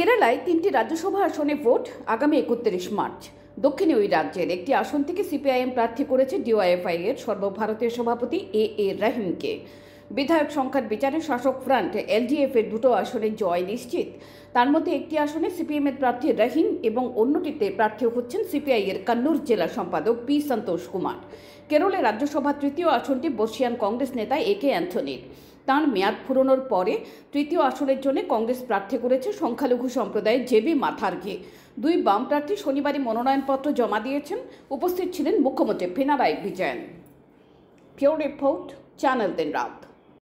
কেরালায় তিনটি রাজ্যসভা আসনে ভোট আগামী একত্রিশ মার্চ। দক্ষিণে ওই রাজ্যের একটি আসন থেকে সিপিআইএম প্রার্থী করেছে ডিওয়াইএফআই এর সর্বভারতীয় সভাপতি এ এ রহিমকে। বিধায়ক সংখ্যার বিচারে শাসক ফ্রন্ট এলডিএফ এর দুটো আসনে জয় নিশ্চিত। তার মধ্যে একটি আসনে সিপিএম এর প্রার্থী রহিম এবং অন্যটিতে প্রার্থী হচ্ছেন সিপিআই এর কান্নুর জেলা সম্পাদক পি সন্তোষ কুমার। কেরলে রাজ্যসভা তৃতীয় আসনটি বর্ষিয়ান কংগ্রেস নেতা এ কে অ্যান্থনির। তাঁর মেয়াদ ফুরোনোর পরে তৃতীয় আসনের জন্য কংগ্রেস প্রার্থী করেছে সংখ্যালঘু সম্প্রদায়ের জেবি মাথারকে দুই বাম প্রার্থী শনিবারই মনোনয়নপত্র জমা দিয়েছেন। উপস্থিত ছিলেন মুখ্যমন্ত্রী Pinarayi Vijayan pure report, channel Din Raat.